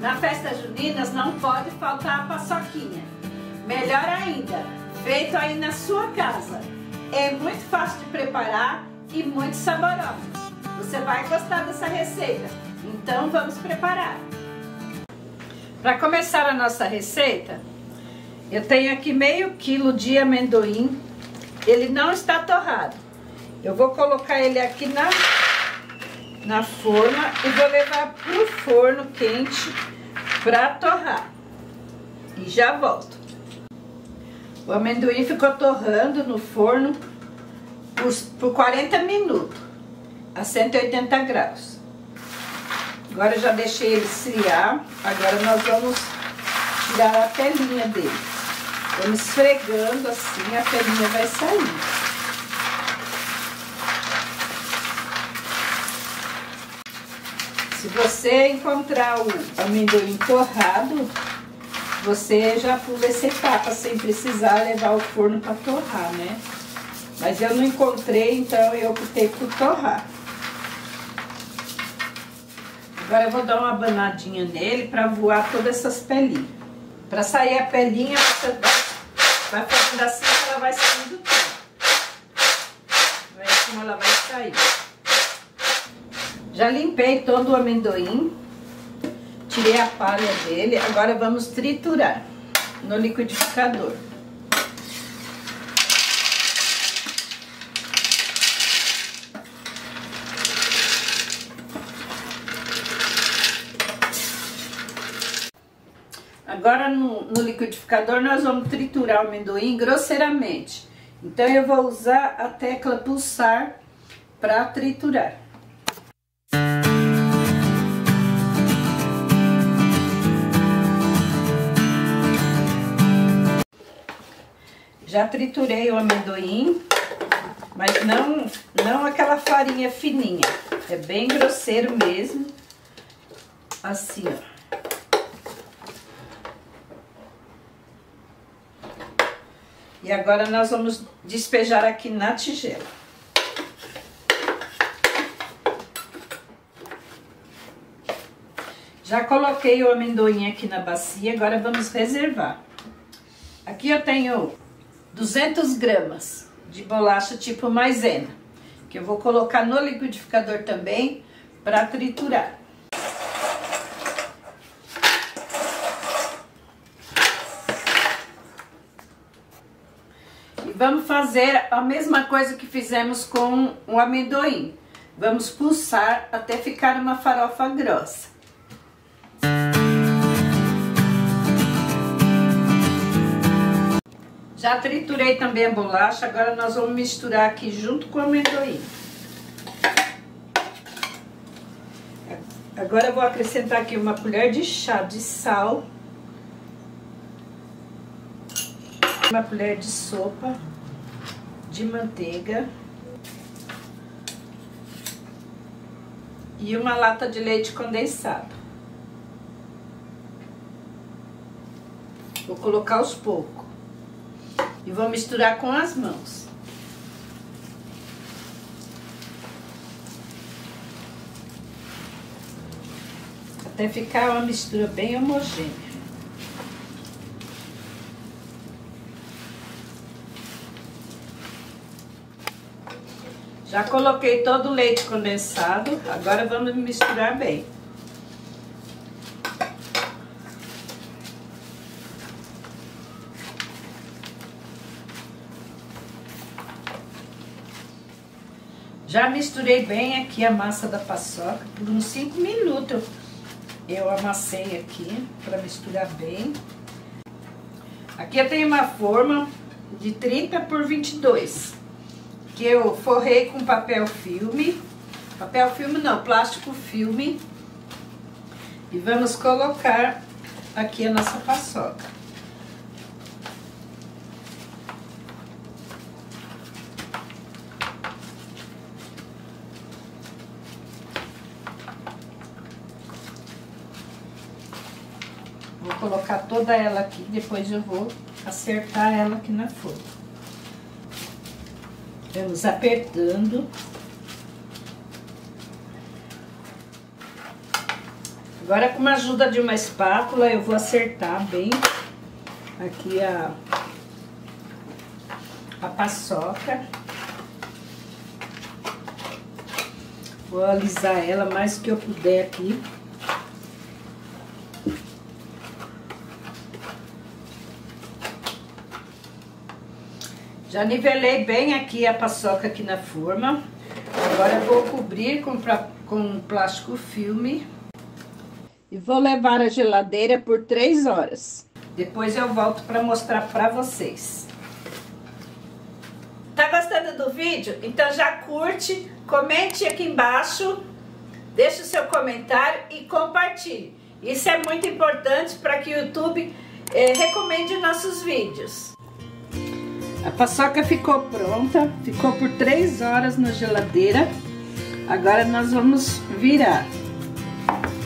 Na festa juninas não pode faltar a paçoquinha. Melhor ainda, feito aí na sua casa. É muito fácil de preparar e muito saborosa. Você vai gostar dessa receita. Então vamos preparar. Para começar a nossa receita, eu tenho aqui meio quilo de amendoim. Ele não está torrado. Eu vou colocar ele aqui na, na forma e vou levar para o forno quente para torrar. E já volto. O amendoim ficou torrando no forno por, por 40 minutos, a 180 graus. Agora eu já deixei ele esfriar. Agora nós vamos tirar a pelinha dele. Vamos esfregando assim, a pelinha vai sair. Se você encontrar o amendoim torrado, você já pula essa etapa sem precisar levar o forno para torrar, né? Mas eu não encontrei, então eu optei por torrar. Agora eu vou dar uma banadinha nele para voar todas essas pelinhas. Para sair a pelinha, você vai fazendo assim que ela vai saindo tudo. Vai como ela vai sair. Já limpei todo o amendoim, tirei a palha dele, agora vamos triturar no liquidificador. Agora no, no, liquidificador nós vamos triturar o amendoim grosseiramente. Então eu vou usar a tecla pulsar para triturar. Já triturei o amendoim, mas não, não aquela farinha fininha. É bem grosseiro mesmo. Assim, ó. E agora nós vamos despejar aqui na tigela. Já coloquei o amendoim aqui na bacia, agora vamos reservar. Aqui eu tenho 200 gramas de bolacha tipo maisena, que eu vou colocar no liquidificador também para triturar. E vamos fazer a mesma coisa que fizemos com o amendoim. Vamos pulsar até ficar uma farofa grossa. Já triturei também a bolacha, agora nós vamos misturar aqui junto com o amendoim. Agora eu vou acrescentar aqui uma colher de chá de sal. Uma colher de sopa de manteiga. E uma lata de leite condensado. Vou colocar aos poucos. E vou misturar com as mãos. Até ficar uma mistura bem homogênea. Já coloquei todo o leite condensado, agora vamos misturar bem. Já misturei bem aqui a massa da paçoca, por uns 5 minutos eu amassei aqui para misturar bem. Aqui eu tenho uma forma de 30 por 22, que eu forrei com papel filme, papel filme não, plástico filme. E vamos colocar aqui a nossa paçoca. Colocar toda ela aqui, depois eu vou acertar ela aqui na forma. Vamos apertando. Agora com a ajuda de uma espátula eu vou acertar bem aqui a, a paçoca. Vou alisar ela mais que eu puder aqui. Já nivelei bem aqui a paçoca aqui na forma. Agora vou cobrir com, com plástico filme. E vou levar a geladeira por 3 horas. Depois eu volto para mostrar para vocês. Tá gostando do vídeo? Então já curte, comente aqui embaixo, deixe o seu comentário e compartilhe. Isso é muito importante para que o YouTube eh, recomende nossos vídeos. A paçoca ficou pronta, ficou por 3 horas na geladeira. Agora nós vamos virar.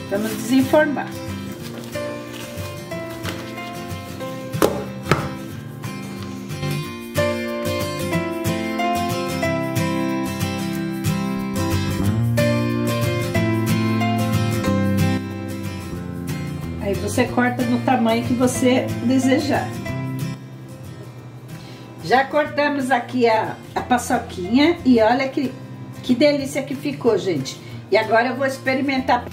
Vamos desenformar. Aí você corta no tamanho que você desejar. Já cortamos aqui a, a paçoquinha e olha que, que delícia que ficou, gente. E agora eu vou experimentar.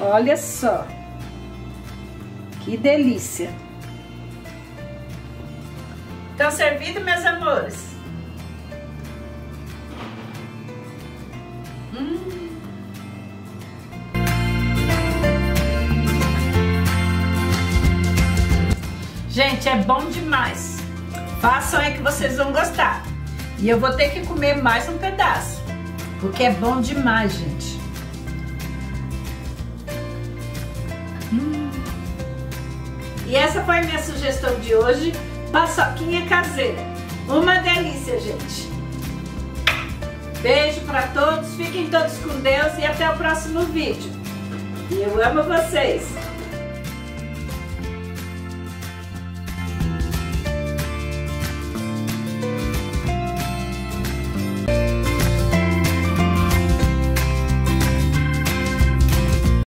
Olha só. Que delícia. Estão servidos, meus amores? Hum. Gente, é bom demais. Façam aí que vocês vão gostar. E eu vou ter que comer mais um pedaço. Porque é bom demais, gente. Hum. E essa foi a minha sugestão de hoje. Paçoquinha caseira. Uma delícia, gente. Beijo para todos. Fiquem todos com Deus e até o próximo vídeo. E eu amo vocês.